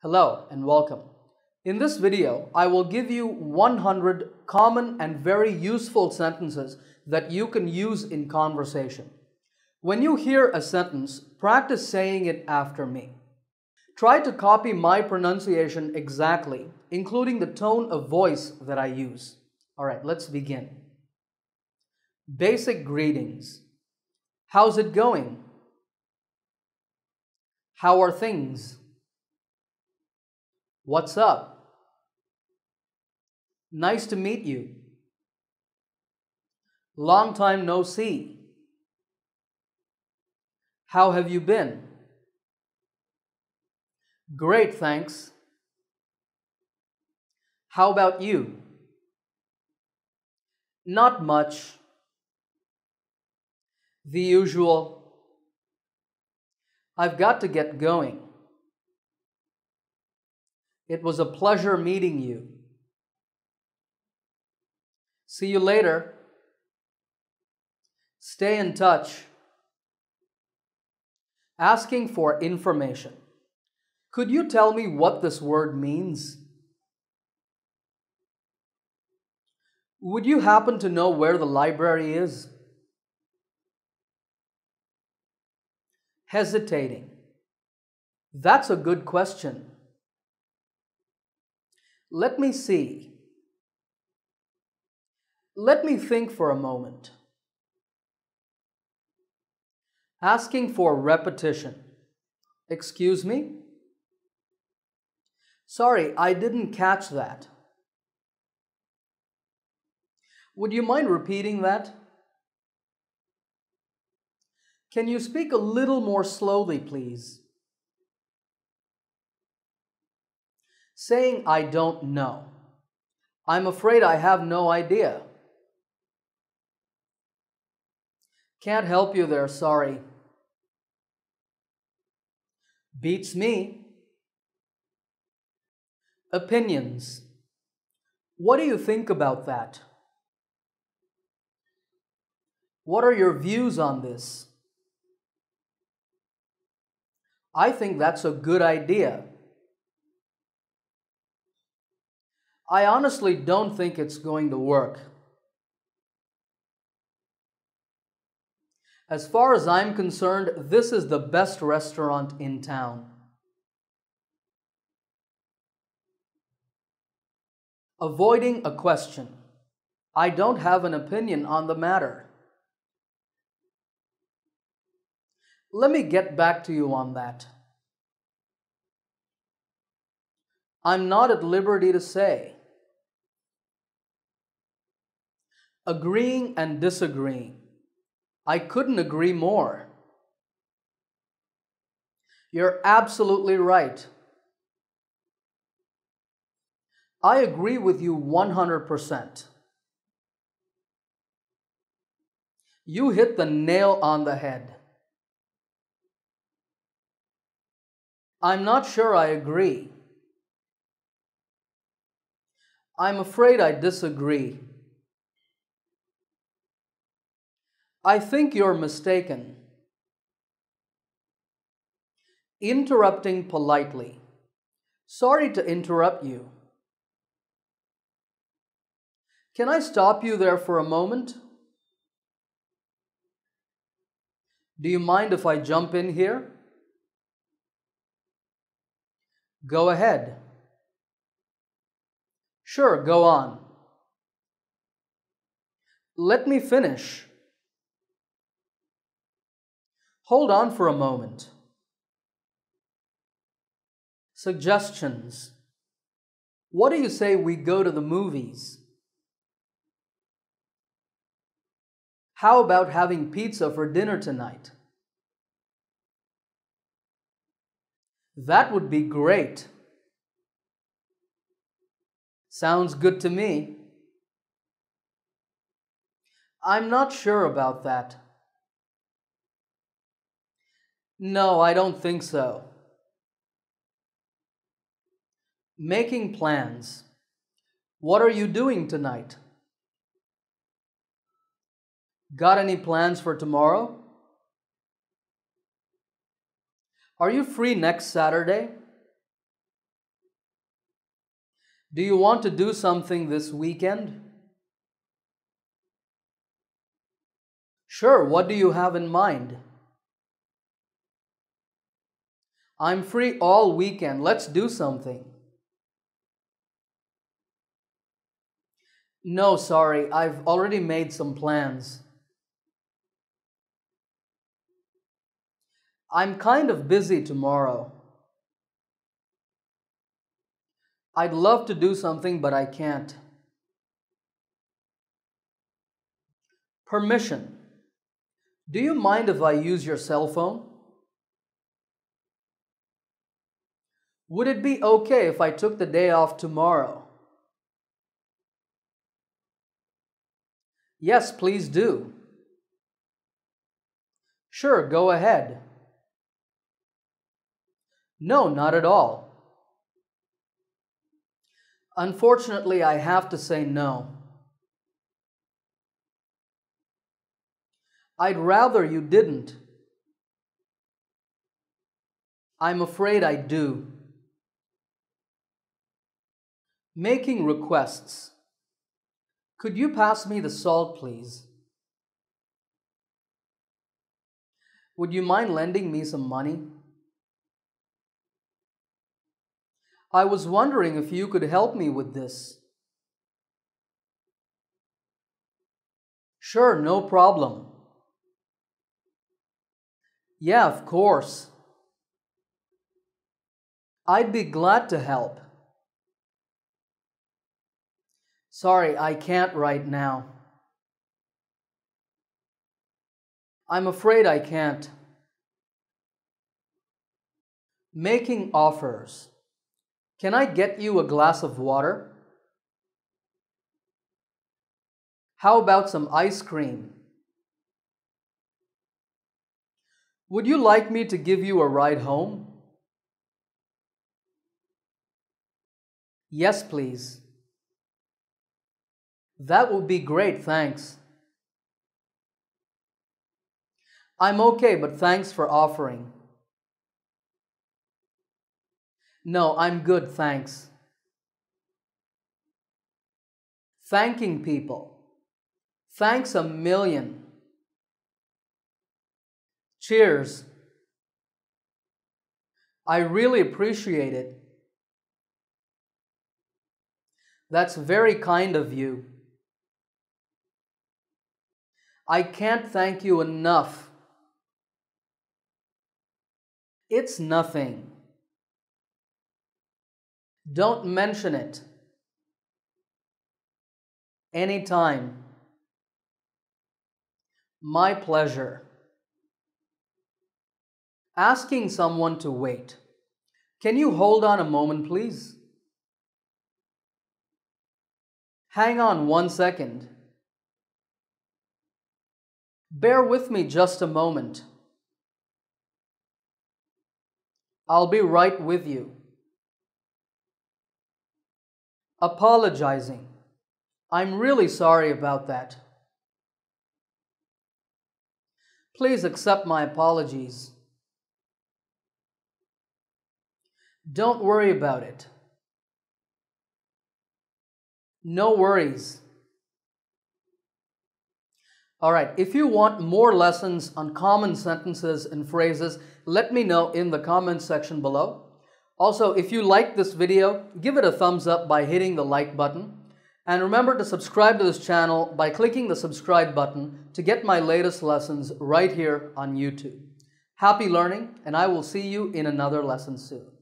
Hello and welcome. In this video, I will give you 100 common and very useful sentences that you can use in conversation. When you hear a sentence, practice saying it after me. Try to copy my pronunciation exactly, including the tone of voice that I use. All right, let's begin. Basic greetings. How's it going? How are things? What's up? Nice to meet you. Long time no see. How have you been? Great, thanks. How about you? Not much. The usual. I've got to get going. It was a pleasure meeting you. See you later. Stay in touch. Asking for information. Could you tell me what this word means? Would you happen to know where the library is? Hesitating. That's a good question. Let me see. Let me think for a moment. Asking for repetition. Excuse me? Sorry, I didn't catch that. Would you mind repeating that? Can you speak a little more slowly, please? Saying, I don't know. I'm afraid I have no idea. Can't help you there, sorry. Beats me. Opinions. What do you think about that? What are your views on this? I think that's a good idea. I honestly don't think it's going to work. As far as I'm concerned, this is the best restaurant in town. Avoiding a question. I don't have an opinion on the matter. Let me get back to you on that. I'm not at liberty to say. Agreeing and disagreeing. I couldn't agree more. You're absolutely right. I agree with you 100%. You hit the nail on the head. I'm not sure I agree. I'm afraid I disagree. I think you're mistaken. Interrupting politely. Sorry to interrupt you. Can I stop you there for a moment? Do you mind if I jump in here? Go ahead. Sure, go on. Let me finish. Hold on for a moment. Suggestions. What do you say we go to the movies? How about having pizza for dinner tonight? That would be great. Sounds good to me. I'm not sure about that. No, I don't think so. Making plans. What are you doing tonight? Got any plans for tomorrow? Are you free next Saturday? Do you want to do something this weekend? Sure, what do you have in mind? I'm free all weekend. Let's do something. No, sorry, I've already made some plans. I'm kind of busy tomorrow. I'd love to do something, but I can't. Permission. Do you mind if I use your cell phone? Would it be okay if I took the day off tomorrow? Yes, please do. Sure, go ahead. No, not at all. Unfortunately, I have to say no. I'd rather you didn't. I'm afraid I do. Making requests. Could you pass me the salt, please? Would you mind lending me some money? I was wondering if you could help me with this. Sure, no problem. Yeah, of course. I'd be glad to help. Sorry, I can't right now. I'm afraid I can't. Making offers. Can I get you a glass of water? How about some ice cream? Would you like me to give you a ride home? Yes, please. That would be great, thanks. I'm okay, but thanks for offering. No, I'm good, thanks. Thanking people. Thanks a million. Cheers. I really appreciate it. That's very kind of you. I can't thank you enough. It's nothing. Don't mention it. Anytime. My pleasure. Asking someone to wait. Can you hold on a moment, please? Hang on one second. Bear with me just a moment. I'll be right with you. Apologizing. I'm really sorry about that. Please accept my apologies. Don't worry about it. No worries. All right, if you want more lessons on common sentences and phrases, let me know in the comments section below. Also, if you like this video, give it a thumbs up by hitting the like button. And remember to subscribe to this channel by clicking the subscribe button to get my latest lessons right here on YouTube. Happy learning, and I will see you in another lesson soon.